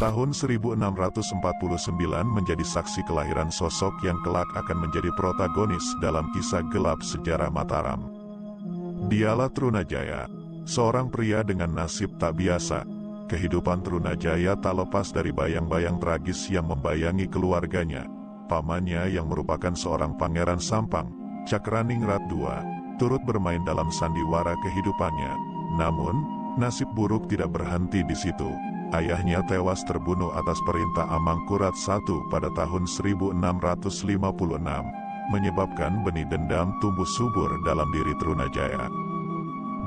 Tahun 1649 menjadi saksi kelahiran sosok yang kelak akan menjadi protagonis dalam kisah gelap sejarah Mataram. Dialah Trunajaya, seorang pria dengan nasib tak biasa. Kehidupan Trunajaya tak lepas dari bayang-bayang tragis yang membayangi keluarganya. Pamannya yang merupakan seorang pangeran Sampang, Cakraningrat II, turut bermain dalam sandiwara kehidupannya. Namun, nasib buruk tidak berhenti di situ. Ayahnya tewas terbunuh atas perintah Amangkurat I pada tahun 1656, menyebabkan benih dendam tumbuh subur dalam diri Trunajaya.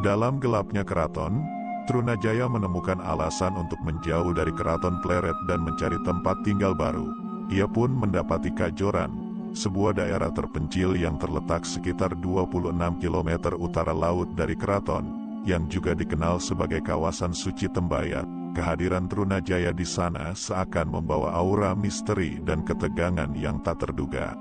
Dalam gelapnya keraton, Trunajaya menemukan alasan untuk menjauh dari keraton Pleret dan mencari tempat tinggal baru. Ia pun mendapati Kajoran, sebuah daerah terpencil yang terletak sekitar 26 km utara laut dari keraton, yang juga dikenal sebagai kawasan suci Tembayat. Kehadiran Trunajaya di sana seakan membawa aura misteri dan ketegangan yang tak terduga.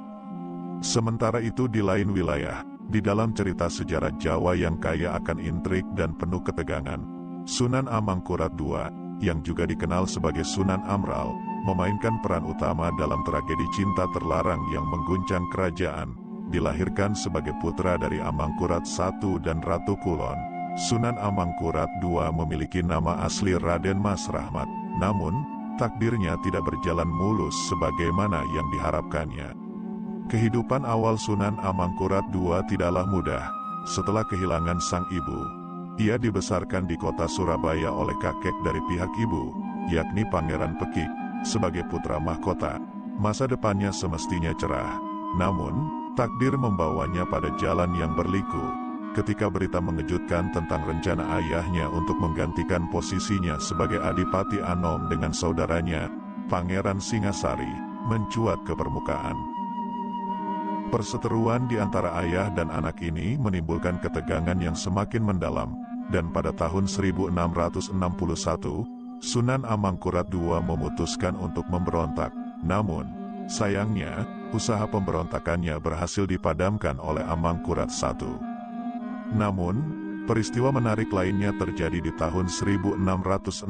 Sementara itu di lain wilayah, di dalam cerita sejarah Jawa yang kaya akan intrik dan penuh ketegangan, Sunan Amangkurat II, yang juga dikenal sebagai Sunan Amral, memainkan peran utama dalam tragedi cinta terlarang yang mengguncang kerajaan, dilahirkan sebagai putra dari Amangkurat I dan Ratu Kulon. Sunan Amangkurat II memiliki nama asli Raden Mas Rahmat, namun, takdirnya tidak berjalan mulus sebagaimana yang diharapkannya. Kehidupan awal Sunan Amangkurat II tidaklah mudah. Setelah kehilangan sang ibu, ia dibesarkan di kota Surabaya oleh kakek dari pihak ibu, yakni Pangeran Pekik, sebagai putra mahkota. Masa depannya semestinya cerah, namun, takdir membawanya pada jalan yang berliku ketika berita mengejutkan tentang rencana ayahnya untuk menggantikan posisinya sebagai Adipati Anom dengan saudaranya, Pangeran Singasari, mencuat ke permukaan. Perseteruan di antara ayah dan anak ini menimbulkan ketegangan yang semakin mendalam, dan pada tahun 1661, Sunan Amangkurat II memutuskan untuk memberontak. Namun, sayangnya, usaha pemberontakannya berhasil dipadamkan oleh Amangkurat I. Namun, peristiwa menarik lainnya terjadi di tahun 1668.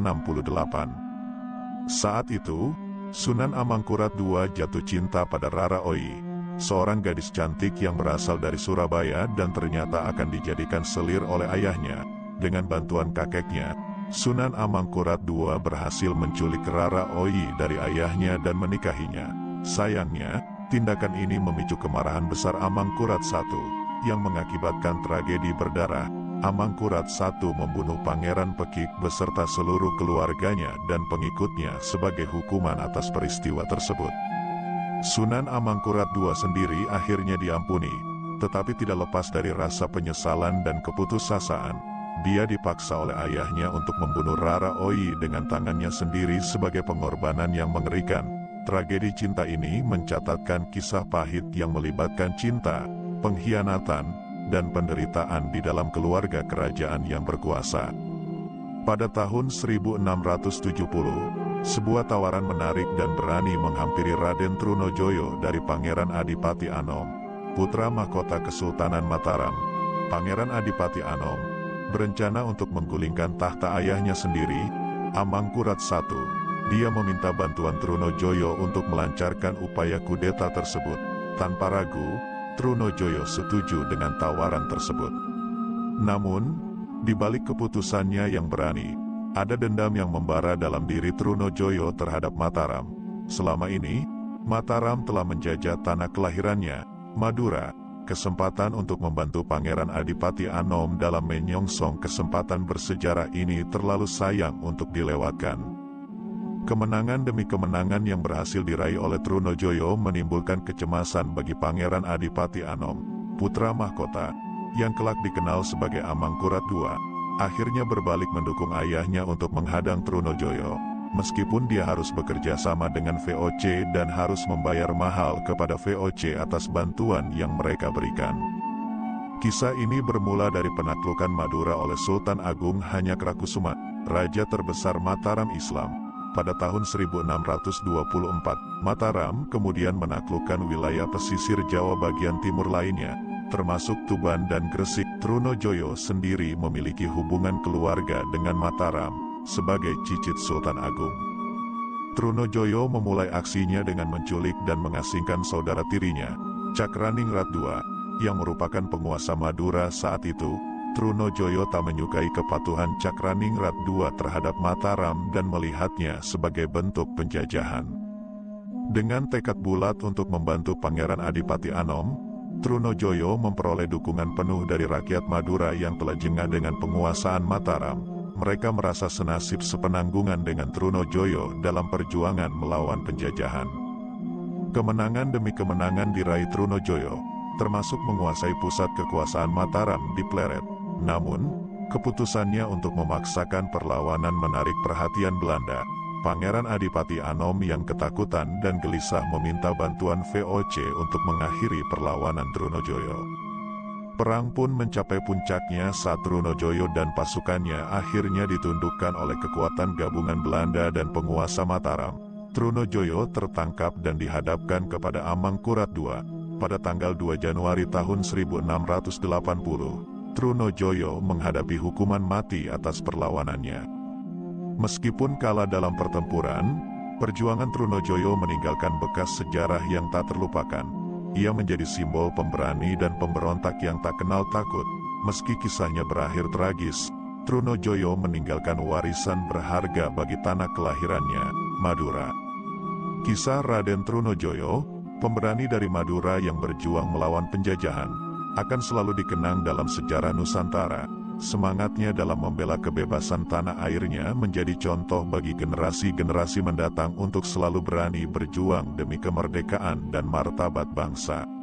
Saat itu, Sunan Amangkurat II jatuh cinta pada Rara Oi, seorang gadis cantik yang berasal dari Surabaya dan ternyata akan dijadikan selir oleh ayahnya. Dengan bantuan kakeknya, Sunan Amangkurat II berhasil menculik Rara Oi dari ayahnya dan menikahinya. Sayangnya, tindakan ini memicu kemarahan besar Amangkurat I yang mengakibatkan tragedi berdarah, Amangkurat I membunuh Pangeran Pekik beserta seluruh keluarganya dan pengikutnya sebagai hukuman atas peristiwa tersebut. Sunan Amangkurat II sendiri akhirnya diampuni, tetapi tidak lepas dari rasa penyesalan dan keputusasaan. Dia dipaksa oleh ayahnya untuk membunuh Rara Oi dengan tangannya sendiri sebagai pengorbanan yang mengerikan. Tragedi cinta ini mencatatkan kisah pahit yang melibatkan cinta, pengkhianatan, dan penderitaan di dalam keluarga kerajaan yang berkuasa. Pada tahun 1670, sebuah tawaran menarik dan berani menghampiri Raden Trunojoyo dari Pangeran Adipati Anom, putra mahkota Kesultanan Mataram. Pangeran Adipati Anom berencana untuk menggulingkan tahta ayahnya sendiri, Amangkurat I. Dia meminta bantuan Trunojoyo untuk melancarkan upaya kudeta tersebut. Tanpa ragu, Trunojoyo setuju dengan tawaran tersebut. Namun, di balik keputusannya yang berani, ada dendam yang membara dalam diri Trunojoyo terhadap Mataram. Selama ini, Mataram telah menjajah tanah kelahirannya, Madura, kesempatan untuk membantu Pangeran Adipati Anom dalam menyongsong kesempatan bersejarah ini terlalu sayang untuk dilewatkan. Kemenangan demi kemenangan yang berhasil diraih oleh Trunojoyo menimbulkan kecemasan bagi Pangeran Adipati Anom, putra mahkota, yang kelak dikenal sebagai Amangkurat II. Akhirnya berbalik mendukung ayahnya untuk menghadang Trunojoyo, meskipun dia harus bekerja sama dengan VOC dan harus membayar mahal kepada VOC atas bantuan yang mereka berikan. Kisah ini bermula dari penaklukan Madura oleh Sultan Agung Hanyakrakusuma, raja terbesar Mataram Islam, pada tahun 1624, Mataram kemudian menaklukkan wilayah pesisir Jawa bagian timur lainnya, termasuk Tuban dan Gresik. Trunojoyo sendiri memiliki hubungan keluarga dengan Mataram, sebagai cicit Sultan Agung. Trunojoyo memulai aksinya dengan menculik dan mengasingkan saudara tirinya, Cakraningrat II, yang merupakan penguasa Madura saat itu. Trunojoyo tak menyukai kepatuhan Cakraningrat II terhadap Mataram dan melihatnya sebagai bentuk penjajahan. Dengan tekad bulat untuk membantu Pangeran Adipati Anom, Trunojoyo memperoleh dukungan penuh dari rakyat Madura yang telah jengah dengan penguasaan Mataram mereka merasa senasib sepenanggungan dengan Trunojoyo dalam perjuangan melawan penjajahan. Kemenangan demi kemenangan diraih Trunojoyo, termasuk menguasai pusat kekuasaan Mataram di Pleret. Namun, keputusannya untuk memaksakan perlawanan menarik perhatian Belanda. Pangeran Adipati Anom yang ketakutan dan gelisah meminta bantuan VOC untuk mengakhiri perlawanan Trunojoyo. Perang pun mencapai puncaknya saat Trunojoyo dan pasukannya akhirnya ditundukkan oleh kekuatan gabungan Belanda dan penguasa Mataram. Trunojoyo tertangkap dan dihadapkan kepada Amangkurat II. Pada tanggal 2 Januari tahun 1680, Trunojoyo menghadapi hukuman mati atas perlawanannya. Meskipun kalah dalam pertempuran, perjuangan Trunojoyo meninggalkan bekas sejarah yang tak terlupakan. Ia menjadi simbol pemberani dan pemberontak yang tak kenal takut. Meski kisahnya berakhir tragis, Trunojoyo meninggalkan warisan berharga bagi tanah kelahirannya, Madura. Kisah Raden Trunojoyo, pemberani dari Madura yang berjuang melawan penjajahan, akan selalu dikenang dalam sejarah Nusantara. Semangatnya dalam membela kebebasan tanah airnya menjadi contoh bagi generasi-generasi mendatang untuk selalu berani berjuang demi kemerdekaan dan martabat bangsa.